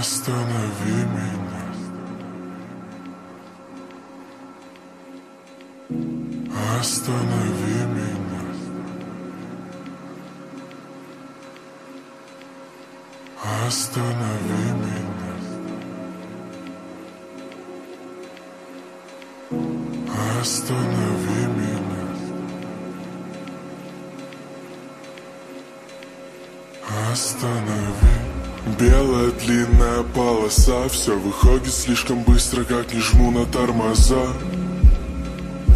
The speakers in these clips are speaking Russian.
Останови меня. Останови меня. Останови меня. Останови меня. Останови. Белая длинная полоса Все выходит слишком быстро, как не жму на тормоза.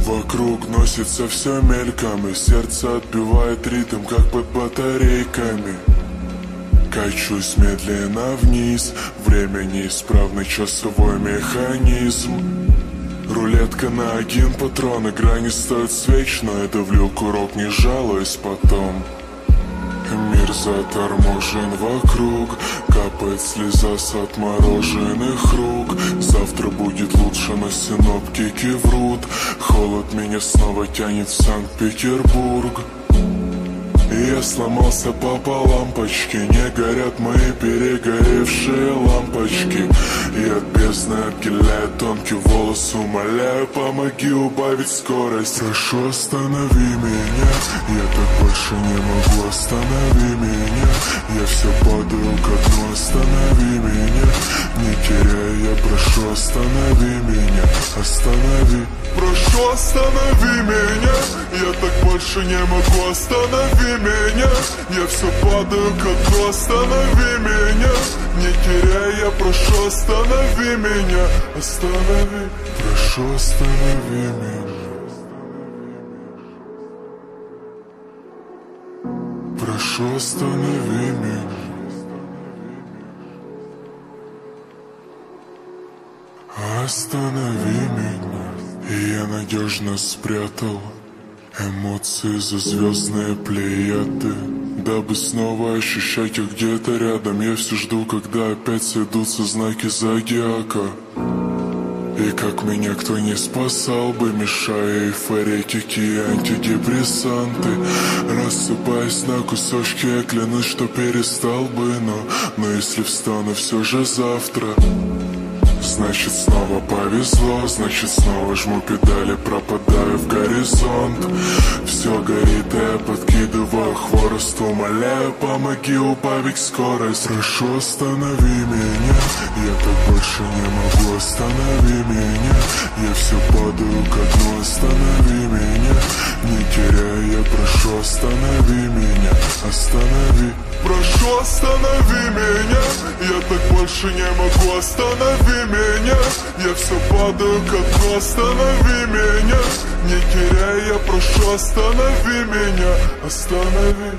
Вокруг носится все мельком И сердце отбивает ритм, как под батарейками. Качусь медленно вниз Время неисправный часовой механизм. Рулетка на один патрон Игра не стоит свеч, но я давлю курок, не жалуюсь потом Мир заторможен вокруг. Капает слеза с отмороженных рук. Завтра будет лучше, но синоптики врут. Холод меня снова тянет в Санкт-Петербург. Я сломался по лампочке Не горят мои перегоревшие лампочки. И от бездны отделяет тонкий волос Умоляю, помоги убавить скорость. Прошу, останови меня Я так больше не могу, останови меня Я все падаю ко дну, останови меня. Не теряй, я прошу, останови меня. Останови. Прошу, останови меня. Я так больше не могу, останови меня. Я все падаю ко дну, останови меня. Не теряй, я прошу, останови меня. Останови. Прошу, останови меня Прошу, останови меня Останови меня. И я надежно спрятал Эмоции за звездные плеяды Дабы снова ощущать их где-то рядом. Я все жду, когда опять сойдутся знаки зодиака и как меня кто не спасал бы, мешая эйфоретики и антидепрессанты. Рассыпаясь на кусочки, я клянусь, что перестал бы Но, но если встану все же завтра Значит снова повезло, значит снова жму педали, пропадаю в горизонт. Все горит, я подкидываю хворост, умоляю, помоги убавить скорость. Прошу, останови меня, я так больше не могу, останови меня. Я все падаю ко дну, останови меня. Не теряй, я прошу, останови меня, останови. Прошу, останови меня так больше не могу, останови меня. Я все падаю ко дну, останови меня. Не теряй, я прошу, останови меня. Останови